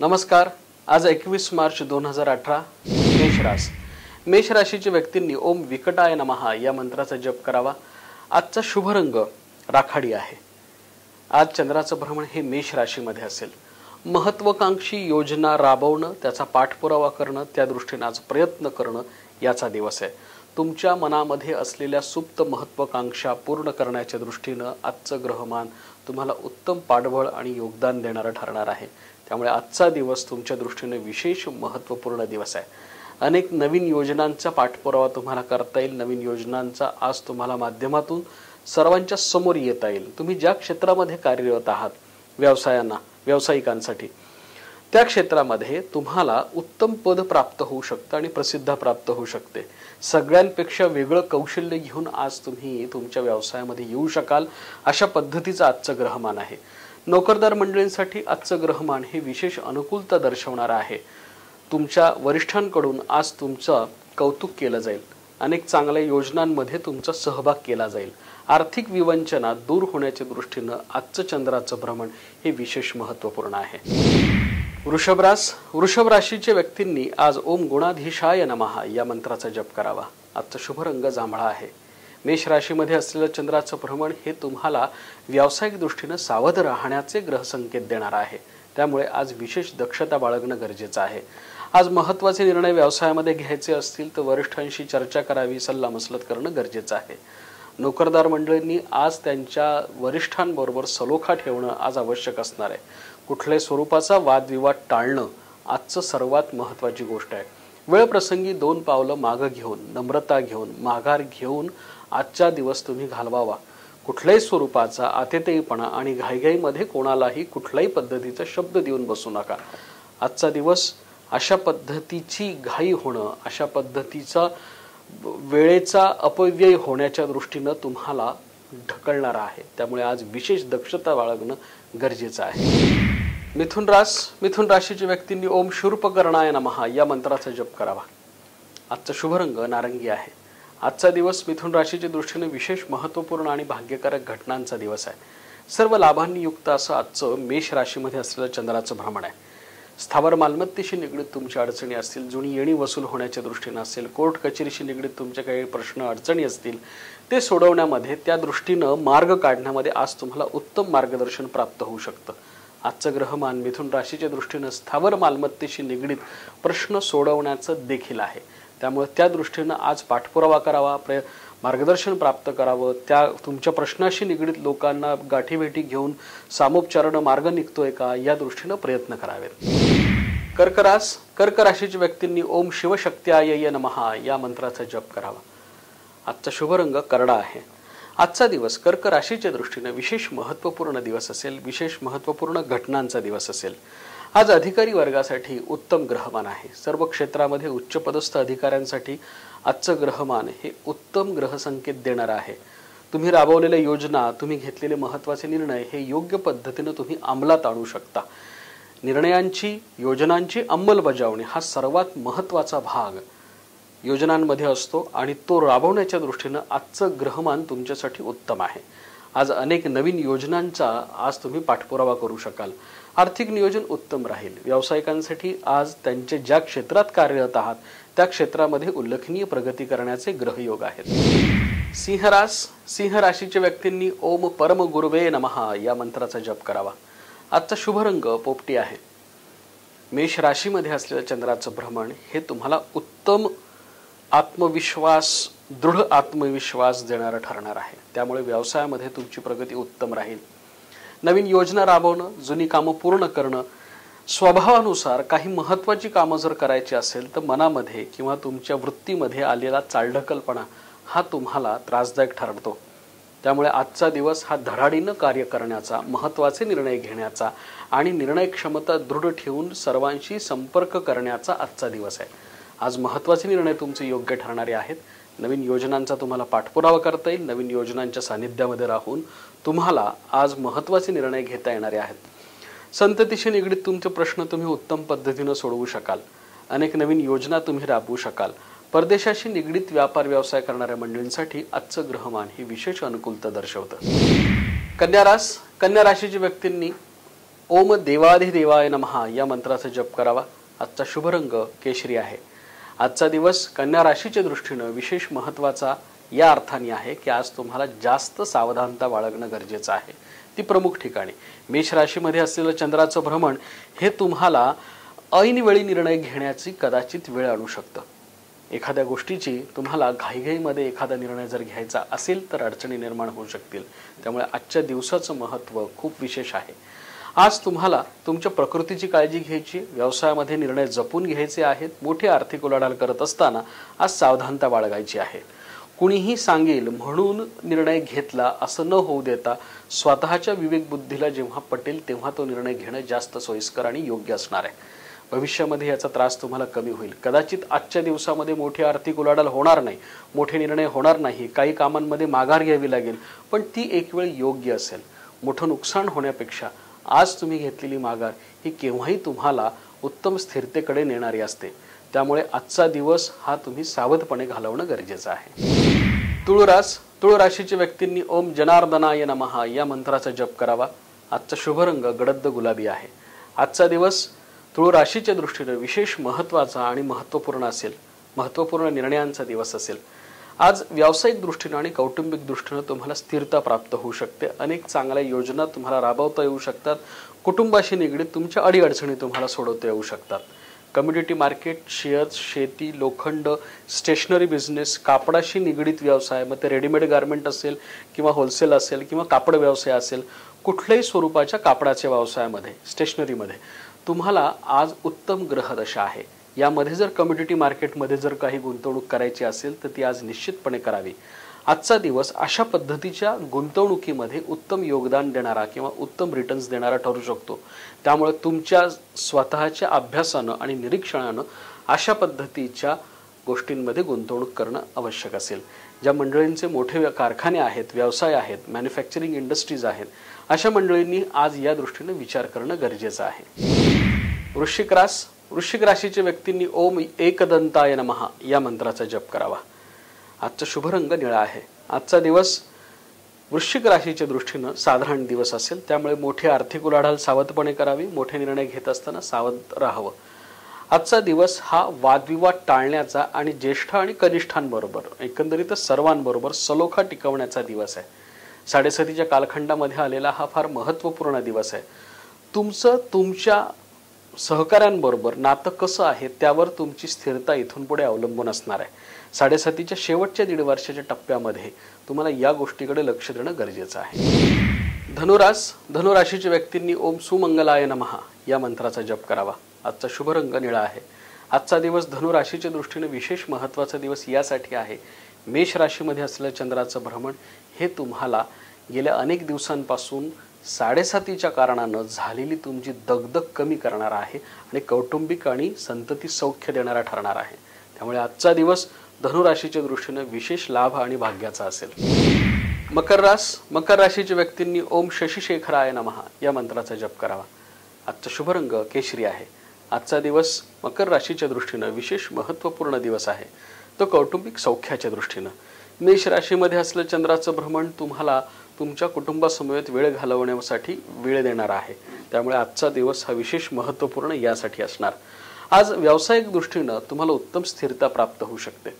नमस्कार. आज एकवीस मार्च दोन हजार अठरा मेष रास मेष राशीच्या व्यक्तींनी ओम विकटाय नमहा या मंत्राचा जप करावा. आजचा शुभ रंग राखाडी आहे. आज चंद्राचं भ्रमण हे मेष राशीमध्ये असेल. महत्वाकांक्षी योजना राबवणं त्याचा पाठपुरावा करणं त्या दृष्टीने आज प्रयत्न करणं याचा दिवस आहे. तुमच्या मनामध्ये असलेल्या सुप्त महत्वाकांक्षा पूर्ण करण्याच्या दृष्टीनं आजचं ग्रहमान तुम्हाला उत्तम पाठबळ आणि योगदान देणारं ठरणार आहे. त्यामुळे आजचा दिवस तुमच्या दृष्टीने विशेष महत्त्वपूर्ण दिवस आहे. अनेक नवीन योजनांचा पाठपुरावा तुम्हाला करता येईल. नवीन योजनांचा आज तुम्हाला माध्यमातून सर्वांच्या समोर येता येईल. तुम्ही ज्या क्षेत्रामध्ये कार्यरत आहात व्यवसायांना व्यावसायिकांसाठी त्या क्षेत्रामध्ये तुम्हाला उत्तम पद प्राप्त होऊ शकतं आणि प्रसिद्ध प्राप्त होऊ शकते. सगळ्यांपेक्षा वेगळं कौशल्य घेऊन आज तुम्ही तुमच्या व्यवसायामध्ये येऊ शकाल अशा पद्धतीचं आजचं ग्रहमान आहे. नोकरदार मंडळींसाठी आजचं ग्रहमान हे विशेष अनुकूलता दर्शवणारं आहे. तुमच्या वरिष्ठांकडून आज तुमचं कौतुक केलं जाईल. अनेक चांगल्या योजनांमध्ये तुमचा सहभाग केला जाईल. आर्थिक विवंचना दूर होण्याच्या दृष्टीनं आजचं चंद्राचं भ्रमण हे विशेष महत्त्वपूर्ण आहे. वृषभरास वृषभ राशीच्या व्यक्तींनी आज ओम गुणाधीशाय नमहा या मंत्राचा जप करावा. आजचा शुभ रंग जांभळा आहे. मेष राशीमध्ये असलेलं चंद्राचं भ्रमण हे तुम्हाला व्यावसायिक दृष्टीनं सावध राहण्याचे ग्रहसंकेत देणार आहे. त्यामुळे आज विशेष दक्षता बाळगणं गरजेचं आहे. आज महत्त्वाचे निर्णय व्यवसायामध्ये घ्यायचे असतील तर वरिष्ठांशी चर्चा करावी सल्ला मसलत करणं गरजेचं आहे. नोकरदार मंडळींनी आज त्यांच्या वरिष्ठांबरोबर सलोखा ठेवणं आज आवश्यक असणार आहे. कुठल्याही स्वरूपाचा वादविवाद टाळणं आजचं सर्वात महत्त्वाची गोष्ट आहे. वेळ प्रसंगी दोन पावलं मागं घेऊन नम्रता घेऊन माघार घेऊन आजचा दिवस तुम्ही घालवावा. कुठल्याही स्वरूपाचा आतेतेईपणा आणि घाईघाईमध्ये कोणालाही कुठल्याही पद्धतीचा शब्द देऊन बसू नका. आजचा दिवस अशा पद्धतीची घाई होणं अशा पद्धतीचा वेळेचा अपव्यय होण्याच्या दृष्टीनं तुम्हाला ढकलणारा आहे. त्यामुळे आज विशेष दक्षता बाळगणं गरजेचं आहे. मिथुन रास मिथुन राशीच्या व्यक्तींनी ओम शूर्पकर्णाय नमहा या मंत्राचा जप करावा. आजचा शुभ रंग नारंगी आहे. आजचा दिवस मिथुन राशीच्या दृष्टीने विशेष महत्त्वपूर्ण आणि भाग्यकारक घटनांचा दिवस आहे. सर्व लाभांनी युक्त असं आजचं मेष राशीमध्ये असलेलं चंद्राचं भ्रमण आहे. स्थावर मालमत्तेशी निगडीत तुमच्या अडचणी असतील जुनी येणी वसूल होण्याच्या दृष्टीनं असेल कोर्ट कचेरीशी निगडीत तुमचे काही प्रश्न अडचणी असतील ते सोडवण्यामध्ये त्या दृष्टीनं मार्ग काढण्यामध्ये आज तुम्हाला उत्तम मार्गदर्शन प्राप्त होऊ शकतं. आजचं ग्रहमान मिथुन राशीच्या दृष्टीनं स्थावर मालमत्तेशी निगडीत प्रश्न सोडवण्याचं देखील आहे. त्यामुळे त्या दृष्टीनं आज पाठपुरावा करावा प्रय मार्गदर्शन प्राप्त करावं त्या तुमच्या प्रश्नाशी निगडीत लोकांना गाठीभेटी घेऊन सामोपचारानं मार्ग निघतोय का या दृष्टीनं प्रयत्न करावेत. कर्करास कर्क राशीच्या व्यक्तींनी ओम शिवशक्त्याय नमहा या मंत्राचा जप करावा. आजचा शुभरंग करडा आहे. आजचा दिवस कर्क राशीच्या दृष्टीने विशेष महत्त्वपूर्ण दिवस असेल विशेष महत्त्वपूर्ण घटनांचा दिवस असेल. आज अधिकारी वर्गासाठी उत्तम ग्रहमान आहे. सर्व क्षेत्रामध्ये उच्चपदस्थ अधिकाऱ्यांसाठी आजचं ग्रहमान हे उत्तम ग्रहसंकेत देणार आहे. तुम्ही राबवलेल्या योजना तुम्ही घेतलेले महत्त्वाचे निर्णय हे योग्य पद्धतीनं तुम्ही अंमलात आणू शकता. निर्णयांची योजनांची अंमलबजावणी हा सर्वात महत्त्वाचा भाग योजनांमध्ये असतो आणि तो राबवण्याच्या दृष्टीनं आजचं ग्रहमान तुमच्यासाठी उत्तम आहे. आज अनेक नवीन योजनांचा आज तुम्ही पाठपुरावा करू शकाल. आर्थिक नियोजन उत्तम राहील. व्यावसायिकांसाठी आज त्यांचे ज्या क्षेत्रात कार्यरत आहात त्या क्षेत्रामध्ये उल्लेखनीय प्रगती करण्याचे ग्रहयोग आहेत. सिंहरास सिंह राशीच्या व्यक्तींनी ओम परम गुरुवे नमहा या मंत्राचा जप करावा. आजचा शुभ रंग पोपटी आहे. मेष राशीमध्ये असलेलं चंद्राचं भ्रमण हे तुम्हाला उत्तम आत्मविश्वास दृढ आत्मविश्वास देणारं ठरणार आहे. त्यामुळे व्यवसायामध्ये तुमची प्रगती उत्तम राहील. नवीन योजना राबवणं जुनी कामं पूर्ण करणं स्वभावानुसार काही महत्त्वाची कामं जर करायची असेल तर मनामध्ये किंवा तुमच्या वृत्तीमध्ये आलेला चालढकलपणा हा तुम्हाला त्रासदायक ठरतो. त्यामुळे आजचा दिवस हा धडाडीनं कार्य करण्याचा महत्त्वाचे निर्णय घेण्याचा आणि निर्णय क्षमता दृढ ठेवून सर्वांशी संपर्क करण्याचा आजचा दिवस आहे. आज महत्त्वाचे निर्णय तुमचे योग्य ठरणारे आहेत. नवीन योजनांचा तुम्हाला पाठपुरावा करता येईल. नवीन योजनांच्या सानिध्यामध्ये राहून तुम्हाला आज महत्त्वाचे निर्णय घेता येणारे आहेत. संततीशी निगडीत तुमचे प्रश्न तुम्ही उत्तम पद्धतीनं सोडवू शकाल. अनेक नवीन योजना तुम्ही राबवू शकाल. परदेशाशी निगडीत व्यापार व्यवसाय करणाऱ्या मंडळींसाठी आजचं ग्रहमान ही विशेष अनुकूलता दर्शवतं. कन्या रास कन्या राशीच्या व्यक्तींनी ओम देवाधिदेवाय नमहा या मंत्राचा जप करावा. आजचा शुभ रंग केशरी आहे. आजचा दिवस कन्या राशीच्या दृष्टीनं विशेष महत्त्वाचा या अर्थाने आहे की आज तुम्हाला जास्त सावधानता बाळगणं गरजेचं आहे. ती प्रमुख ठिकाणी. मेष राशीमध्ये असलेलं चंद्राचं भ्रमण हे तुम्हाला ऐनवेळी निर्णय घेण्याची कदाचित वेळ आणू शकतं. एखाद्या गोष्टीची तुम्हाला घाईघाईमध्ये एखादा निर्णय जर घ्यायचा असेल तर अडचणी निर्माण होऊ शकतील. त्यामुळे आजच्या दिवसाचं महत्त्व खूप विशेष आहे. आज तुम्हाला तुमच्या प्रकृतीची काळजी घ्यायची व्यवसायामध्ये निर्णय जपून घ्यायचे आहेत मोठी आर्थिक उलाढाल करत असताना आज सावधानता बाळगायची आहे. कुणीही सांगेल म्हणून निर्णय घेतला असं न होऊ देता स्वतःच्या विवेक बुद्धीला जेव्हा पटेल तेव्हा तो निर्णय घेणं जास्त सोयीस्कर आणि योग्य असणार आहे. भविष्यामध्ये याचा त्रास तुम्हाला कमी होईल. कदाचित आजच्या दिवसामध्ये मोठी आर्थिक उलाढाल होणार नाही मोठे निर्णय होणार नाही काही कामांमध्ये माघार घ्यावी लागेल पण ती एक वेळ योग्य असेल. मोठं नुकसान होण्यापेक्षा आज तुम्ही घेतलेली माघार ही केव्हाही तुम्हाला उत्तम स्थिरतेकडे नेणारी असते. त्यामुळे आजचा दिवस हा तुम्ही सावधपणे घालवणं गरजेचं आहे. तुळरास तुळ राशीच्या व्यक्तींनी ओम जनार्दनाय नमहा या मंत्राचा जप करावा. आजचा शुभ रंग गडद गुलाबी आहे. आजचा दिवस तुळ राशीच्या दृष्टीने विशेष महत्त्वाचा आणि महत्त्वपूर्ण असेल. महत्त्वपूर्ण निर्णयांचा दिवस असेल. आज व्यावसायिक दृष्टीनं आणि कौटुंबिक दृष्टीनं तुम्हाला स्थिरता प्राप्त होऊ शकते. अनेक चांगल्या योजना तुम्हाला राबवता येऊ शकतात. कुटुंबाशी निगडीत तुमच्या अडीअडचणी तुम्हाला सोडवता येऊ शकतात. कम्युनिटी मार्केट शेअर्स शेती लोखंड स्टेशनरी बिझनेस कापडाशी निगडीत व्यवसाय मग ते रेडीमेड गार्मेंट असेल किंवा होलसेल असेल किंवा कापड व्यवसाय असेल कुठल्याही स्वरूपाच्या कापडाच्या व्यवसायामध्ये स्टेशनरीमध्ये तुम्हाला आज उत्तम ग्रहदशा आहे. यामध्ये जर कम्युनिटी मार्केटमध्ये जर काही गुंतवणूक करायची असेल तर ती आज निश्चितपणे करावी. आजचा दिवस अशा पद्धतीच्या गुंतवणुकीमध्ये उत्तम योगदान देणारा किंवा उत्तम रिटर्न्स देणारा ठरू शकतो. त्यामुळे तुमच्या स्वतःच्या अभ्यासानं आणि निरीक्षणानं अशा पद्धतीच्या गोष्टींमध्ये गुंतवणूक करणं आवश्यक असेल. ज्या मंडळींचे मोठे कारखाने आहेत व्यवसाय आहेत मॅन्युफॅक्चरिंग इंडस्ट्रीज आहेत अशा मंडळींनी आज या दृष्टीने विचार करणं गरजेचं आहे. वृश्चिक रास वृश्चिक राशीच्या व्यक्तींनी ओम एकदंताय नमहा या मंत्राचा जप करावा. आजचा शुभ रंग निळा आहे. आजचा दिवस वृश्चिक राशीच्या दृष्टीनं साधारण दिवस असेल. त्यामुळे मोठी आर्थिक उलाढाल सावधपणे करावी. मोठे निर्णय घेत असताना सावध राहावं. आजचा दिवस हा वादविवाद टाळण्याचा आणि ज्येष्ठ आणि कनिष्ठांबरोबर एकंदरीतच सर्वांबरोबर सलोखा टिकवण्याचा दिवस आहे. साडेसतीच्या कालखंडामध्ये आलेला हा फार महत्त्वपूर्ण दिवस आहे. तुमचं तुमच्या सहकाऱ्यांबरोबर नातं कसं आहे त्यावर तुमची स्थिरता इथून पुढे अवलंबून असणार आहे. साडेसातीच्या शेवटच्या दीड वर्षाच्या टप्प्यामध्ये तुम्हाला या गोष्टीकडे लक्ष देणं गरजेचं आहे. धनुरास धनुराशीच्या व्यक्तींनी ओम सुमंगलाय नमहा या मंत्राचा जप करावा. आजचा शुभ रंग निळा आहे. आजचा दिवस धनुराशीच्या दृष्टीने विशेष महत्त्वाचा दिवस यासाठी आहे. मेष राशीमध्ये असलेलं चंद्राचं भ्रमण हे तुम्हाला गेल्या अनेक दिवसांपासून साडेसातीच्या कारणानं झालेली तुमची दगदग कमी करणार आहे आणि कौटुंबिक आणि संतती सौख्य देणारा ठरणार आहे. त्यामुळे आजचा दिवस धनुराशीच्या दृष्टीने विशेष लाभ आणि भाग्याचा असेल. मकर रास मकर राशीच्या व्यक्तींनी ओम शशिशेखराय नमहा या मंत्राचा जप करावा. आजचा शुभ रंग केशरी आहे. आजचा दिवस मकर राशीच्या दृष्टीनं विशेष महत्त्वपूर्ण दिवस आहे. तो कौटुंबिक सौख्याच्या दृष्टीनं. मेष राशीमध्ये असलं चंद्राचं भ्रमण तुम्हाला तुमच्या कुटुंबासमवेत वेळ घालवण्यासाठी वेळ देणार आहे. त्यामुळे आजचा दिवस हा विशेष महत्त्वपूर्ण यासाठी असणार. आज व्यावसायिक दृष्टीनं तुम्हाला उत्तम स्थिरता प्राप्त होऊ शकते.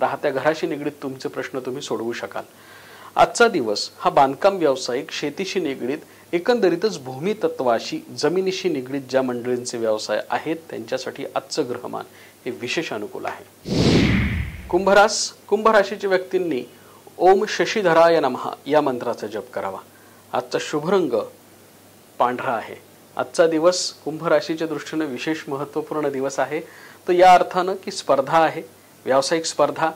राहत्या घराशी निगडीत तुमचे प्रश्न तुम्ही सोडवू शकाल. आजचा दिवस हा बांधकाम व्यावसायिक शेतीशी निगडीत एकंदरीतच भूमी तत्वाशी जमिनीशी निगडीत ज्या मंडळींचे व्यवसाय आहेत त्यांच्यासाठी आजचं ग्रहमान हे विशेष अनुकूल आहे. कुंभरास कुंभराशीच्या व्यक्तींनी ओम शशीधराय नमहा या मंत्राचा जप करावा. आजचा शुभ रंग पांढरा आहे. आजचा दिवस कुंभ राशीच्या दृष्टीने विशेष महत्त्वपूर्ण दिवस आहे. तर या अर्थानं की स्पर्धा आहे. व्यावसायिक स्पर्धा.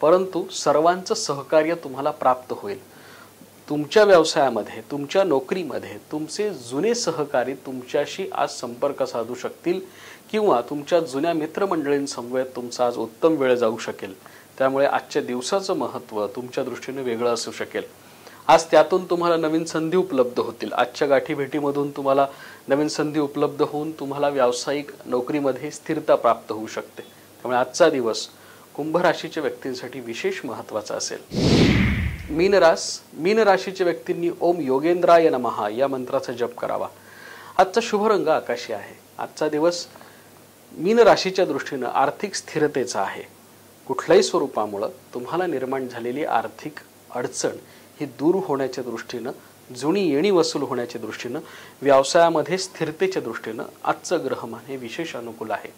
परंतु सर्वांचं सहकार्य तुम्हाला प्राप्त होईल. तुमच्या व्यवसायामध्ये तुमच्या नोकरीमध्ये तुमचे जुने सहकारी तुमच्याशी आज संपर्क साधू शकतील किंवा तुमच्या जुन्या मित्रमंडळींसमवेत तुमचा आज उत्तम वेळ जाऊ शकेल. त्यामुळे आजच्या दिवसाचं महत्त्व तुमच्या दृष्टीने वेगळं असू शकेल. आज त्यातून तुम्हाला नवीन संधी उपलब्ध होतील. आजच्या गाठीभेटीमधून तुम्हाला नवीन संधी उपलब्ध होऊन तुम्हाला व्यावसायिक नोकरीमध्ये स्थिरता प्राप्त होऊ शकते. त्यामुळे आजचा दिवस कुंभ राशीच्या व्यक्तींसाठी विशेष महत्त्वाचा असेल. मीन रास मीन राशीच्या व्यक्तींनी ओम योगेंद्राय नमहा या मंत्राचा जप करावा. आजचा शुभ रंग आकाशी आहे. आजचा दिवस मीन राशीच्या दृष्टीनं आर्थिक स्थिरतेचा आहे. कुठल्याही स्वरूपामुळं तुम्हाला निर्माण झालेली आर्थिक अडचण ही दूर होण्याच्या दृष्टीनं जुनी येणी वसूल होण्याच्या दृष्टीनं व्यवसायामध्ये स्थिरतेच्या दृष्टीनं आजचं ग्रहमान हे विशेष अनुकूल आहे.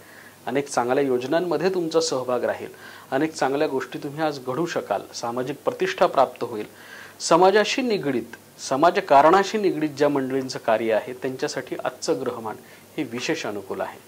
अनेक चांगल्या योजनांमध्ये तुमचा सहभाग राहील. अनेक चांगल्या गोष्टी तुम्ही आज घडू शकाल. सामाजिक प्रतिष्ठा प्राप्त होईल. समाजाशी निगडीत समाजकारणाशी निगडीत ज्या मंडळींचं कार्य आहे त्यांच्यासाठी आजचं ग्रहमान हे विशेष अनुकूल आहे.